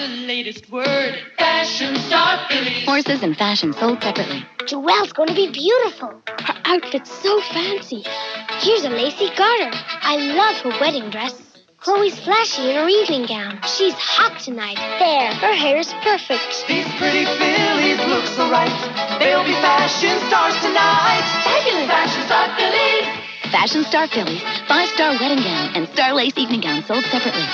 the latest word. Fashion Star Fillies. Horses and fashion sold separately. Joelle's going to be beautiful. Her outfit's so fancy. Here's a lacy garter. I love her wedding dress. Chloe's flashy in her evening gown. She's hot tonight. There, her hair is perfect. These pretty fillies look so right. They'll be fashion stars tonight. Fabulous. Fashion Star fillies. Fashion Star fillies, five star wedding gown, and star lace evening gown sold separately.